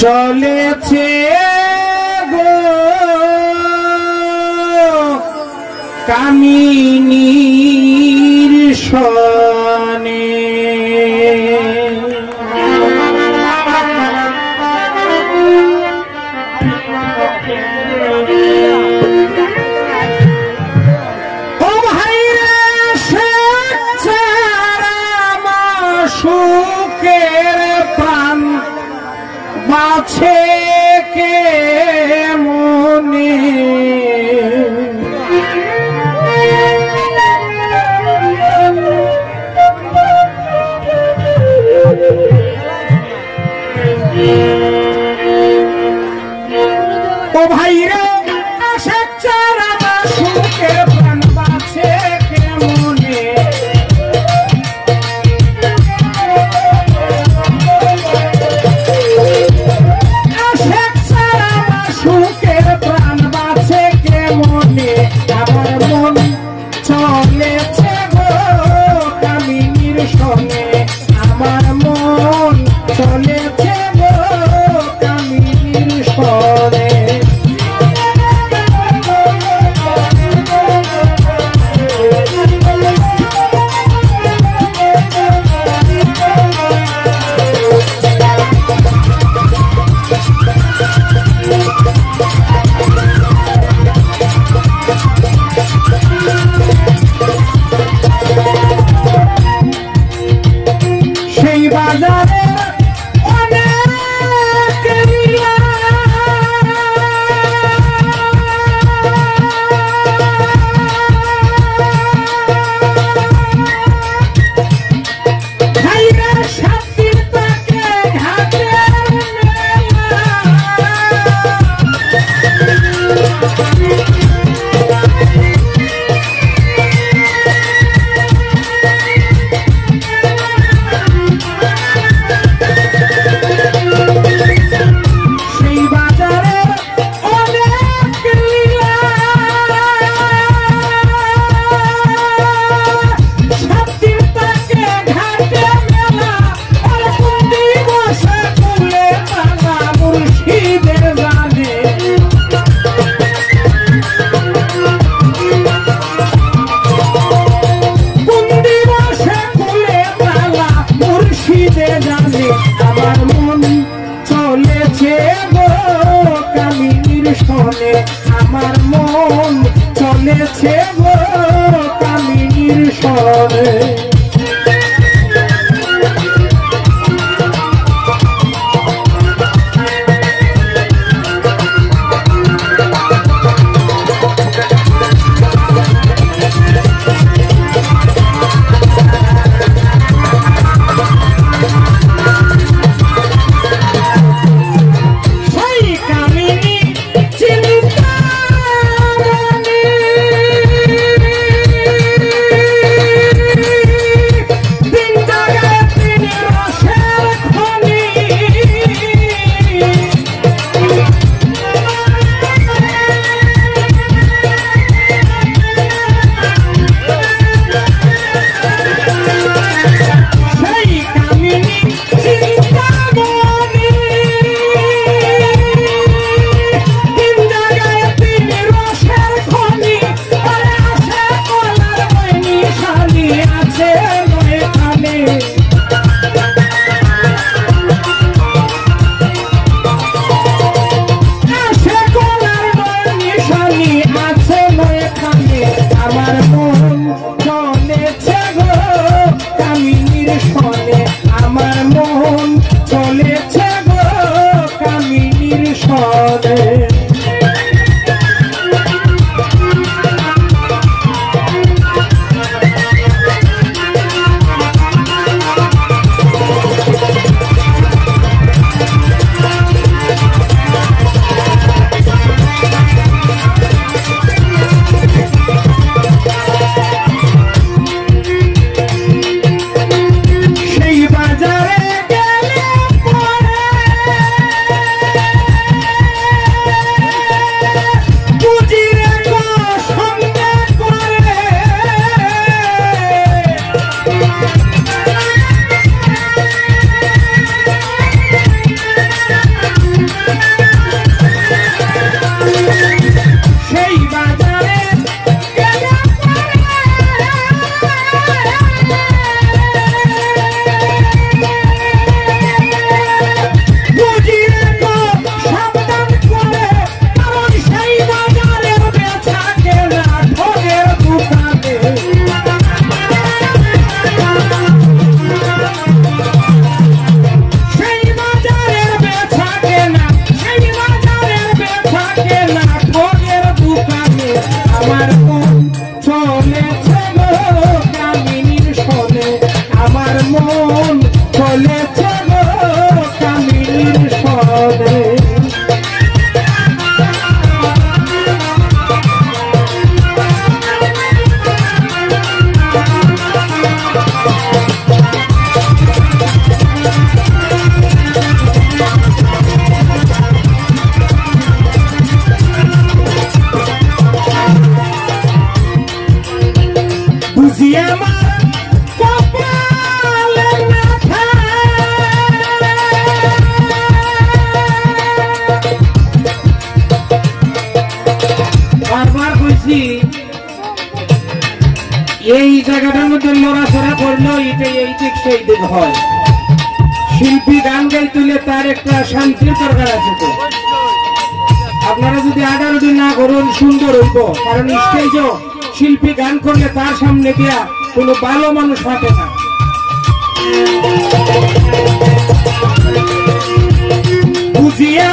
চলেছে গো। কামিনীর সনে সেই বারবার কইছি এই জায়গাটার মধ্যে লড়াচড়া করল এটা এই ঠিক সেই দিক হয়। শিল্পী গান গাই তুলে তার একটা শান্তির দরকার আছে তো। আপনারা যদি আগার দিন না করুন, সুন্দর হইব। কারণ স্টেজ শিল্পী গান করলে তার সামনে গিয়া কোনো ভালো মানুষ হাঁটে না। বুঝিয়া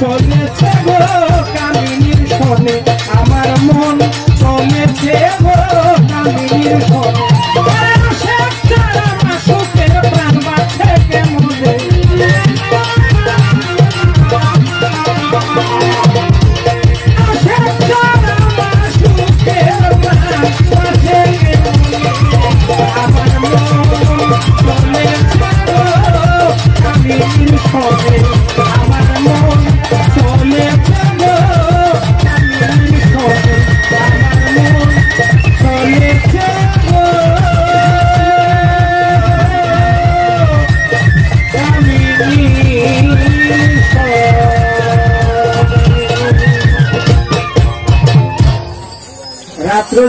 চলেছে গো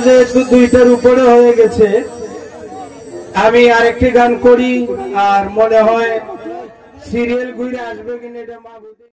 যেহেতু দুইটার উপরে হয়ে গেছে। আমি আরেকটি গান করি, আর মনে হয় সিরিয়াল ঘুরে আসবে কিনা এটা মা